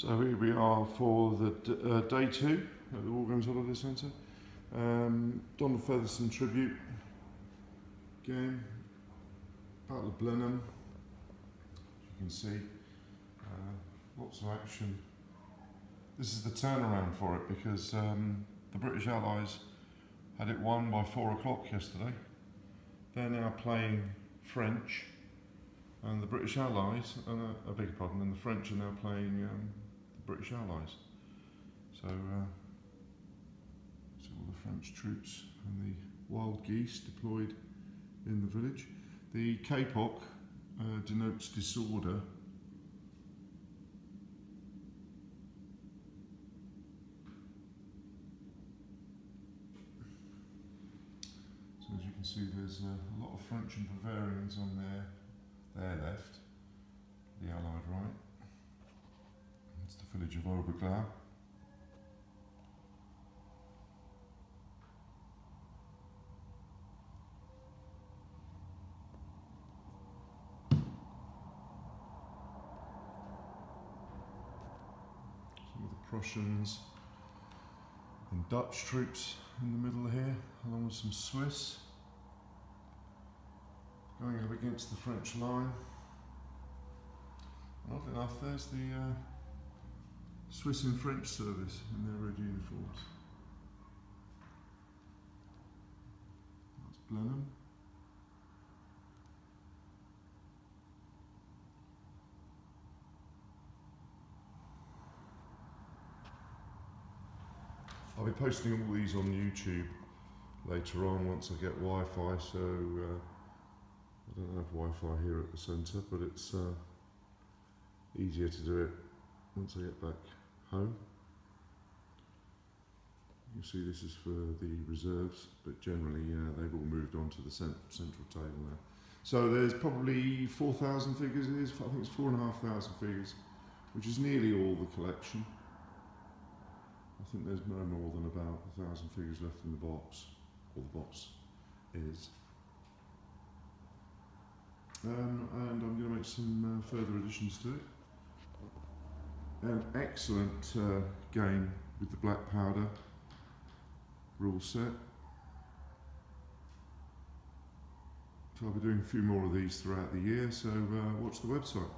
So here we are for the uh, day two at the War Games Holiday Centre. Um, Donald Featherstone tribute game, Battle of Blenheim. You can see, uh, lots of action. This is the turnaround for it because um, the British Allies had it won by four o'clock yesterday. They're now playing French, and the British Allies, uh, I beg your pardon, and the French are now playing um, British Allies. So, uh, so all the French troops and the wild geese deployed in the village. The Kapok uh, denotes disorder. So as you can see, there's a, a lot of French and Bavarians on their their left, the Allied right. Village of Oberglau. Some of the Prussians and Dutch troops in the middle here, along with some Swiss. Going up against the French line. Oddly enough, there's the uh, Swiss and French service in their red uniforms. That's Blenheim. I'll be posting all these on YouTube later on once I get Wi-Fi. So uh, I don't have Wi-Fi here at the centre, but it's uh, easier to do it once I get back home. You see, this is for the reserves, but generally, yeah, they've all moved on to the cent- central table now. So there's probably 4,000 figures. It is, I think it's four and a half thousand figures, which is nearly all the collection. I think there's no more than about a thousand figures left in the box, or the box is. Um, and I'm going to make some uh, further additions to it. An excellent uh, game with the black powder rule set. So I'll be doing a few more of these throughout the year, so uh, watch the website.